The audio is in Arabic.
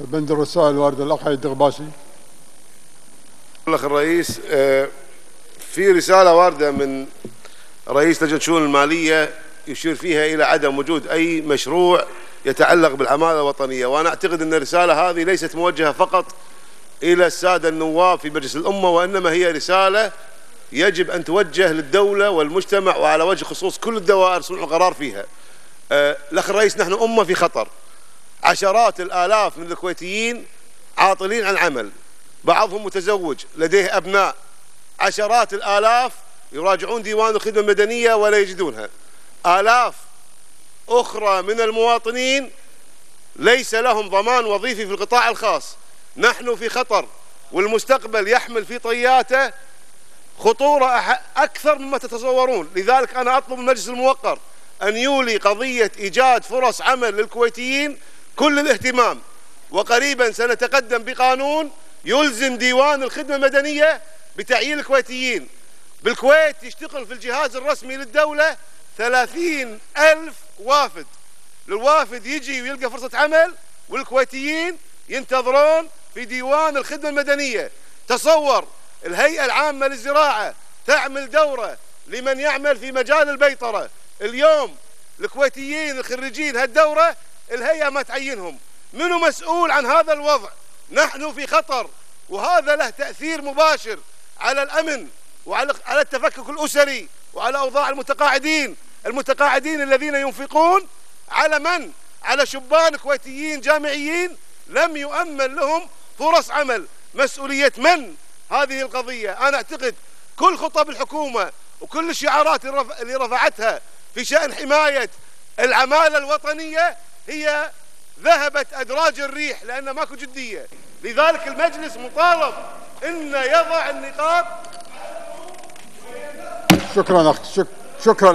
بند الرسائل الواردة الأخ حي الدغباسي الأخ الرئيس آه، في رسالة واردة من رئيس لجنة الشؤون المالية يشير فيها إلى عدم وجود أي مشروع يتعلق بالعمالة الوطنية. وأنا أعتقد أن الرسالة هذه ليست موجهة فقط إلى السادة النواب في مجلس الأمة وإنما هي رسالة يجب أن توجه للدولة والمجتمع وعلى وجه خصوص كل الدوائر صنع القرار فيها. آه، الأخ الرئيس نحن أمة في خطر. عشرات الآلاف من الكويتيين عاطلين عن عمل بعضهم متزوج لديه أبناء. عشرات الآلاف يراجعون ديوان الخدمة المدنية ولا يجدونها. آلاف أخرى من المواطنين ليس لهم ضمان وظيفي في القطاع الخاص. نحن في خطر والمستقبل يحمل في طياته خطورة أكثر مما تتصورون. لذلك أنا أطلب من المجلس الموقر أن يولي قضية إيجاد فرص عمل للكويتيين كل الاهتمام وقريبا سنتقدم بقانون يلزم ديوان الخدمة المدنية بتعيين الكويتيين. بالكويت يشتغل في الجهاز الرسمي للدولة ثلاثين ألف وافد. الوافد يجي ويلقى فرصة عمل والكويتيين ينتظرون في ديوان الخدمة المدنية. تصور الهيئة العامة للزراعة تعمل دورة لمن يعمل في مجال البيطرة. اليوم الكويتيين الخريجين هالدورة الهيئة ما تعينهم. منو مسؤول عن هذا الوضع؟ نحن في خطر وهذا له تأثير مباشر على الأمن وعلى على التفكك الأسري وعلى أوضاع المتقاعدين. المتقاعدين الذين ينفقون على من؟ على شبان كويتيين جامعيين لم يؤمن لهم فرص عمل. مسؤولية من هذه القضية؟ أنا أعتقد كل خطب الحكومة وكل الشعارات اللي رفعتها في شأن حماية العمالة الوطنية هي ذهبت أدراج الريح لأن ماكو جدية. لذلك المجلس مطالب أن يضع النقاط شكرا أخ شك- شكرا.